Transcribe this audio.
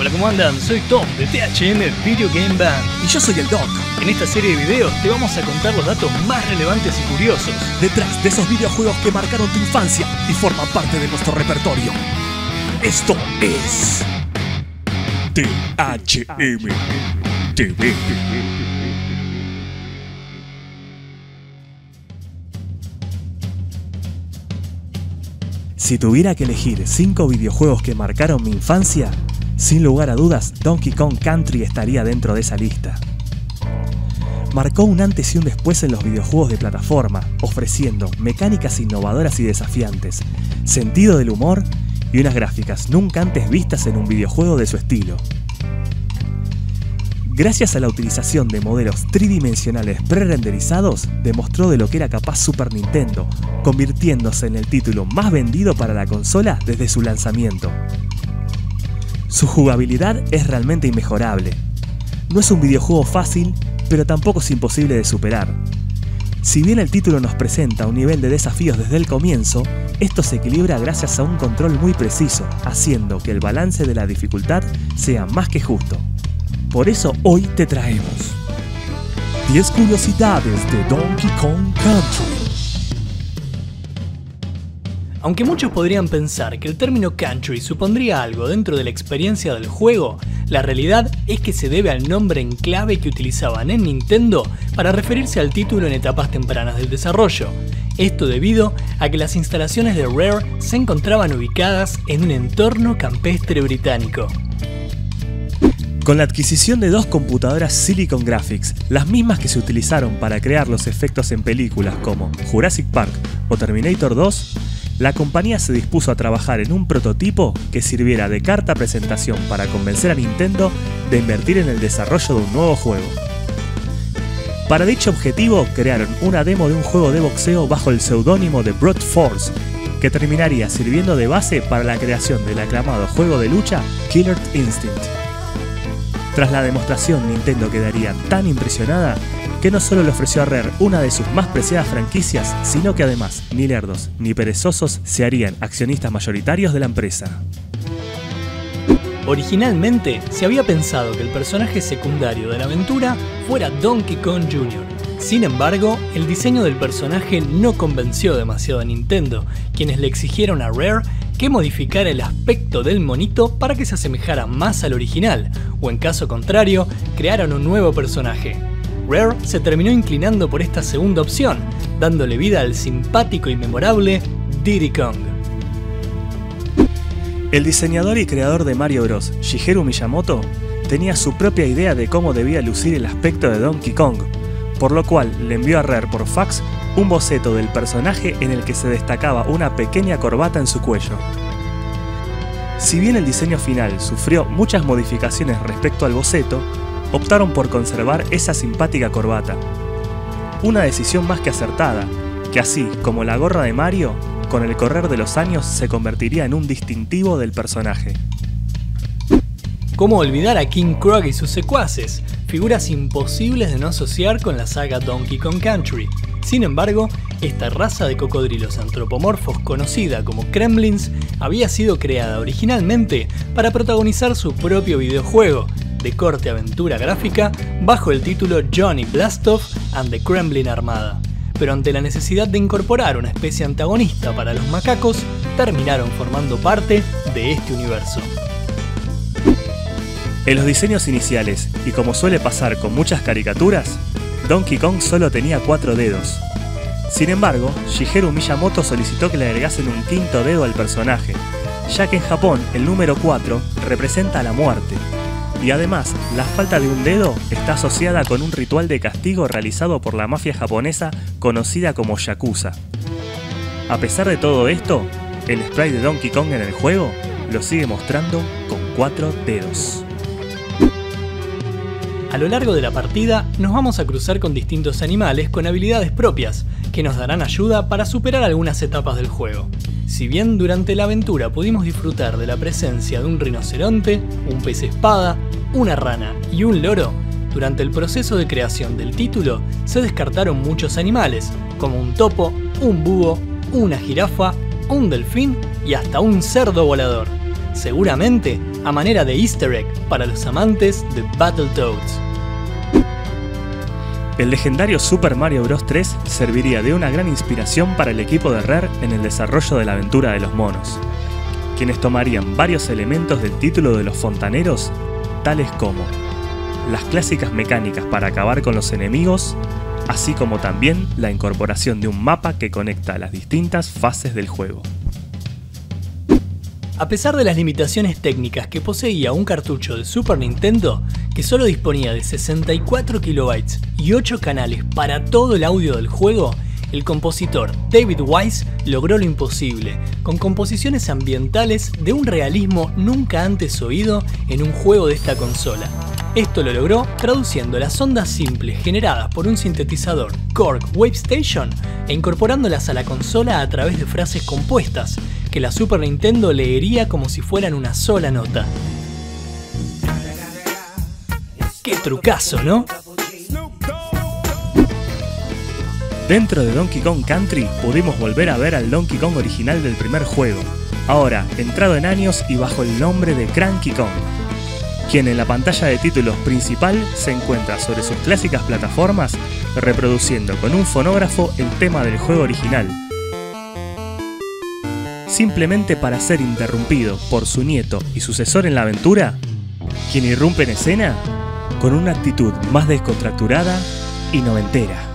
Hola, ¿cómo andan? Soy Tom de THM Video Game Band. Y yo soy el Doc. En esta serie de videos te vamos a contar los datos más relevantes y curiosos detrás de esos videojuegos que marcaron tu infancia y forman parte de nuestro repertorio. Esto es THM TV. Si tuviera que elegir 5 videojuegos que marcaron mi infancia, sin lugar a dudas Donkey Kong Country estaría dentro de esa lista. Marcó un antes y un después en los videojuegos de plataforma, ofreciendo mecánicas innovadoras y desafiantes, sentido del humor y unas gráficas nunca antes vistas en un videojuego de su estilo. Gracias a la utilización de modelos tridimensionales pre-renderizados, demostró de lo que era capaz Super Nintendo, convirtiéndose en el título más vendido para la consola desde su lanzamiento. Su jugabilidad es realmente inmejorable. No es un videojuego fácil, pero tampoco es imposible de superar. Si bien el título nos presenta un nivel de desafíos desde el comienzo, esto se equilibra gracias a un control muy preciso, haciendo que el balance de la dificultad sea más que justo. Por eso hoy te traemos 10 curiosidades de Donkey Kong Country. Aunque muchos podrían pensar que el término country supondría algo dentro de la experiencia del juego, la realidad es que se debe al nombre en clave que utilizaban en Nintendo para referirse al título en etapas tempranas del desarrollo. Esto debido a que las instalaciones de Rare se encontraban ubicadas en un entorno campestre británico. Con la adquisición de dos computadoras Silicon Graphics, las mismas que se utilizaron para crear los efectos en películas como Jurassic Park o Terminator 2, la compañía se dispuso a trabajar en un prototipo que sirviera de carta presentación para convencer a Nintendo de invertir en el desarrollo de un nuevo juego. Para dicho objetivo, crearon una demo de un juego de boxeo bajo el seudónimo de Broad Force, que terminaría sirviendo de base para la creación del aclamado juego de lucha Killer Instinct. Tras la demostración, Nintendo quedaría tan impresionada que no solo le ofreció a Rare una de sus más preciadas franquicias, sino que además ni lerdos ni perezosos se harían accionistas mayoritarios de la empresa. Originalmente se había pensado que el personaje secundario de la aventura fuera Donkey Kong Jr. Sin embargo, el diseño del personaje no convenció demasiado a Nintendo, quienes le exigieron a Rare que modificara el aspecto del monito para que se asemejara más al original, o en caso contrario, crearon un nuevo personaje. Rare se terminó inclinando por esta segunda opción, dándole vida al simpático y memorable Diddy Kong. El diseñador y creador de Mario Bros, Shigeru Miyamoto, tenía su propia idea de cómo debía lucir el aspecto de Donkey Kong, por lo cual le envió a Rare por fax un boceto del personaje en el que se destacaba una pequeña corbata en su cuello. Si bien el diseño final sufrió muchas modificaciones respecto al boceto, optaron por conservar esa simpática corbata. Una decisión más que acertada, que así como la gorra de Mario, con el correr de los años se convertiría en un distintivo del personaje. ¿Cómo olvidar a King Krog y sus secuaces? Figuras imposibles de no asociar con la saga Donkey Kong Country. Sin embargo, esta raza de cocodrilos antropomorfos conocida como Kremlins había sido creada originalmente para protagonizar su propio videojuego, de corte aventura gráfica, bajo el título Johnny Blastoff and the Kremlin Armada. Pero ante la necesidad de incorporar una especie antagonista para los macacos, terminaron formando parte de este universo. En los diseños iniciales, y como suele pasar con muchas caricaturas, Donkey Kong solo tenía cuatro dedos. Sin embargo, Shigeru Miyamoto solicitó que le agregasen un quinto dedo al personaje, ya que en Japón el número 4 representa la muerte. Y además, la falta de un dedo está asociada con un ritual de castigo realizado por la mafia japonesa conocida como Yakuza. A pesar de todo esto, el sprite de Donkey Kong en el juego lo sigue mostrando con cuatro dedos. A lo largo de la partida nos vamos a cruzar con distintos animales con habilidades propias, que nos darán ayuda para superar algunas etapas del juego. Si bien durante la aventura pudimos disfrutar de la presencia de un rinoceronte, un pez espada, una rana y un loro, durante el proceso de creación del título se descartaron muchos animales, como un topo, un búho, una jirafa, un delfín y hasta un cerdo volador. seguramente a manera de easter egg para los amantes de Battletoads. El legendario Super Mario Bros. 3 serviría de una gran inspiración para el equipo de Rare en el desarrollo de la aventura de los monos, quienes tomarían varios elementos del título de los fontaneros, tales como las clásicas mecánicas para acabar con los enemigos, así como también la incorporación de un mapa que conecta las distintas fases del juego. A pesar de las limitaciones técnicas que poseía un cartucho de Super Nintendo, que solo disponía de 64 KB y 8 canales para todo el audio del juego, el compositor David Wise logró lo imposible, con composiciones ambientales de un realismo nunca antes oído en un juego de esta consola. Esto lo logró traduciendo las ondas simples generadas por un sintetizador Korg Wave Station e incorporándolas a la consola a través de frases compuestas, que la Super Nintendo leería como si fueran una sola nota. ¡Qué trucazo, ¿no? Dentro de Donkey Kong Country pudimos volver a ver al Donkey Kong original del primer juego, ahora entrado en años y bajo el nombre de Cranky Kong, quien en la pantalla de títulos principal se encuentra sobre sus clásicas plataformas reproduciendo con un fonógrafo el tema del juego original, simplemente para ser interrumpido por su nieto y sucesor en la aventura, quien irrumpe en escena con una actitud más descontracturada y noventera.